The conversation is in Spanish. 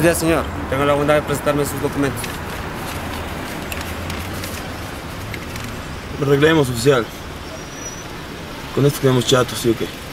Buenos días, señor. Tengo la bondad de presentarme sus documentos. Arreglemos, oficial. Con esto quedamos chatos, ¿sí o okay? qué?